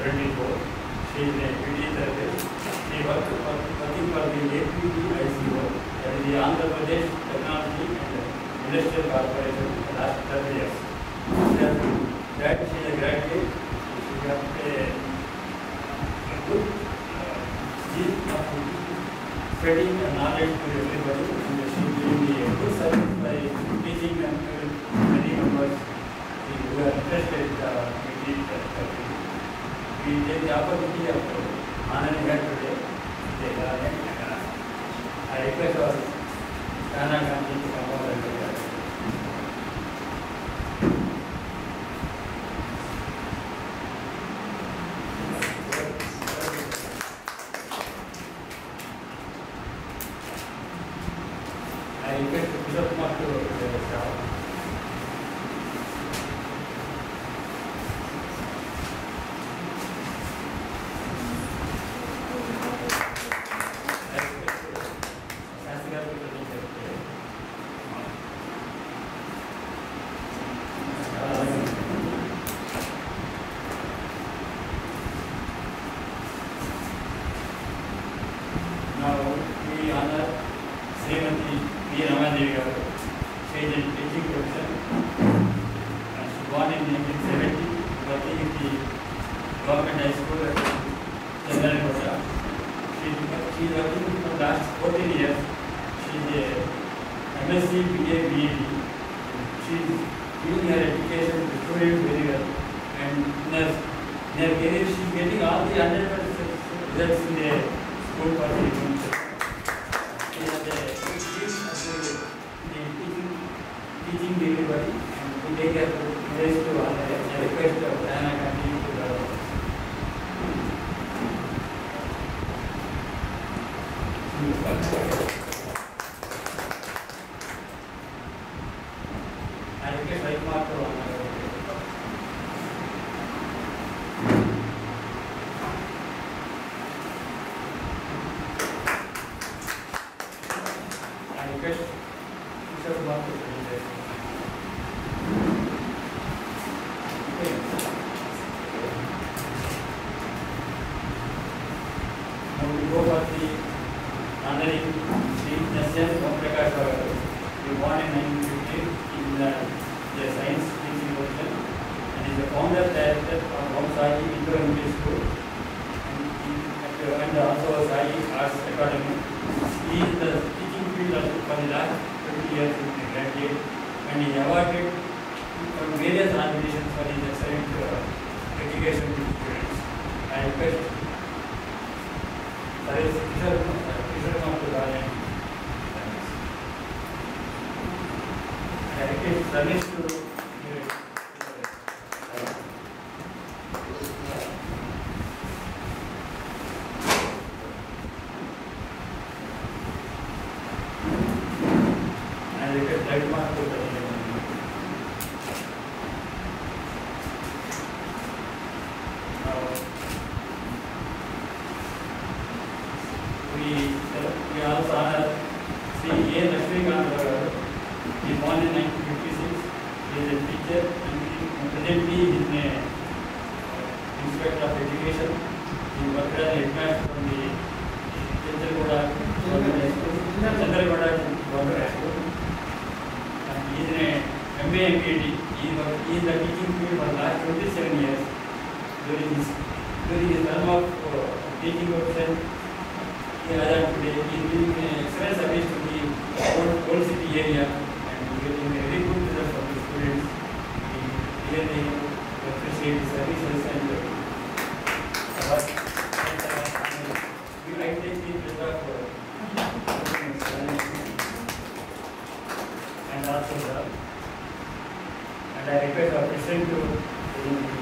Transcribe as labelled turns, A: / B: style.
A: 74. She is a beauty therapist. She worked for, working for the APPICO, that is the Andhra Pradesh Technology and Industrial Corporation for the last 30 years. She is a graduate. She got a, a good uh, of spreading the knowledge to everybody and she is doing a good service by teaching and many members who are interested in the beauty therapy. We take the opportunity of honoring her today. They are in Canada. I request our Kana Gandhi to come over and take her. I request Bishop Kumar to take Now we honor Srimati V. Ramadevi garu. She a teaching professor. And she born in 1970, working in the government high school at Chandra She she is working for the last 14 years. She is a MSc, BA, BAd. She is doing her education to students very well. And in her, in her career, she is getting all the 100% results in the school for the students. She has a good skill of the the teaching, teaching everybody. And we take her place to honor her. I request of Diana Gandhi to the I request Raimar to honor her. I request Mr. Kumar to present. Now we go for the honoring Sri Nasyan Omprakash Bhagavat. He born in 1950 in the, the science teaching profession and is the founder director of Om Sai Indo Also Sai Arts Academy. He is the for the last 20 years in the graduate and he awarded from various organizations for his excellent uh, education to students. I request Sarvis Kishore Kumar to join. I request Sarvis to To join. Now, we, we also honor Sri Lakshmikant He born in 1956. He is a teacher and presently he is a uh, inspector of education. He worked as a headmaster from the Chandragoda During his, during his term of uh, teaching profession, he has today, he is doing an excellent service to the old, old city area and getting a very good result from the students. We really appreciate his services and uh, uh, I the of uh, and also the and I request our president to